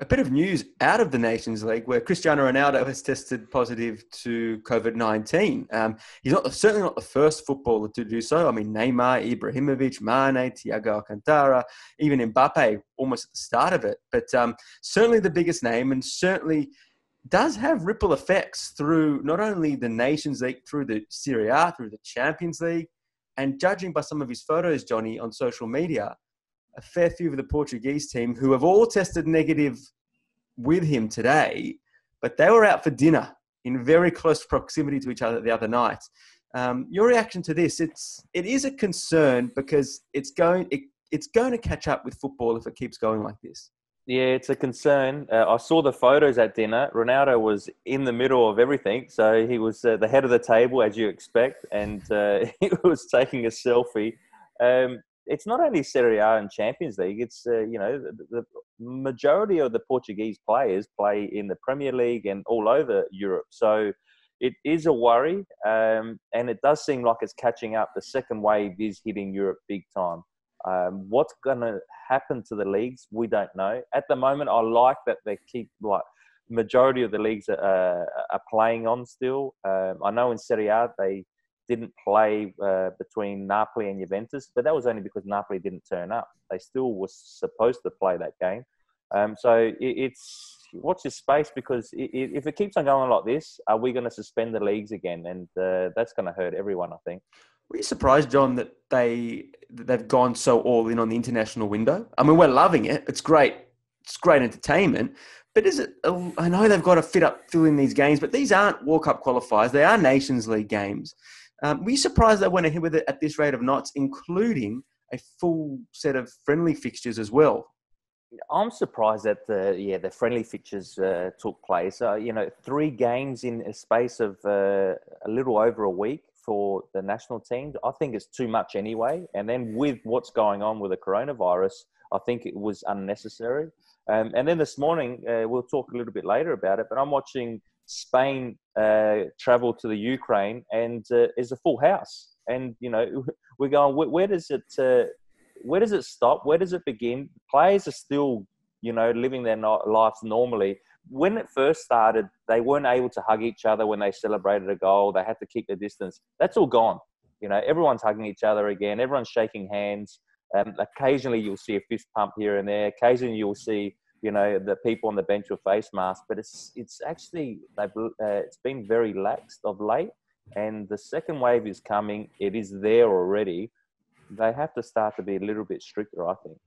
A bit of news out of the Nations League where Cristiano Ronaldo has tested positive to COVID 19. Um, he's not certainly not the first footballer to do so. I mean, Neymar, Ibrahimovic, Mane, Thiago Alcantara, even Mbappe almost at the start of it. But um, certainly the biggest name and certainly does have ripple effects through not only the Nations League, through the Serie A, through the Champions League. And judging by some of his photos, Johnny, on social media, a fair few of the Portuguese team who have all tested negative with him today, but they were out for dinner in very close proximity to each other the other night. Um, your reaction to this? It's it is a concern because it's going it, it's going to catch up with football if it keeps going like this. Yeah, it's a concern. Uh, I saw the photos at dinner. Ronaldo was in the middle of everything, so he was uh, the head of the table, as you expect, and uh, he was taking a selfie. Um, it's not only Serie A and Champions League. It's uh, you know the, the, majority of the Portuguese players play in the Premier League and all over Europe. So it is a worry, um, and it does seem like it's catching up. The second wave is hitting Europe big time. Um, what's going to happen to the leagues? We don't know. At the moment, I like that they keep like majority of the leagues are, are playing on still. Um, I know in Serie A they didn't play uh, between Napoli and Juventus, but that was only because Napoli didn't turn up. They still were supposed to play that game. Um, so it, it's watch this space because it, it, if it keeps on going like this, are we going to suspend the leagues again? And uh, that's going to hurt everyone, I think. Were you surprised, John, that they that they've gone so all in on the international window? I mean, we're loving it. It's great. It's great entertainment. But is it? I know they've got to fit up, fill in these games, but these aren't World Cup qualifiers. They are Nations League games. Um, were you surprised they went ahead with it at this rate of knots, including a full set of friendly fixtures as well? I'm surprised that the yeah the friendly fixtures uh, took place. Uh, you know, three games in a space of uh, a little over a week for the national team. I think it's too much anyway. And then with what's going on with the coronavirus, I think it was unnecessary. Um, and then this morning, uh, we'll talk a little bit later about it. But I'm watching Spain uh, travel to the Ukraine, and uh, is a full house. And you know, we're going. Where, where does it? Uh, where does it stop? Where does it begin? Players are still, you know, living their lives normally. When it first started, they weren't able to hug each other when they celebrated a goal. They had to keep the distance. That's all gone. You know, everyone's hugging each other again. Everyone's shaking hands. Um, occasionally, you'll see a fist pump here and there. Occasionally, you'll see you know the people on the bench with face masks but it's it's actually they've uh, it's been very laxed of late. And the second wave is coming. It is there already. They have to start to be a little bit stricter i think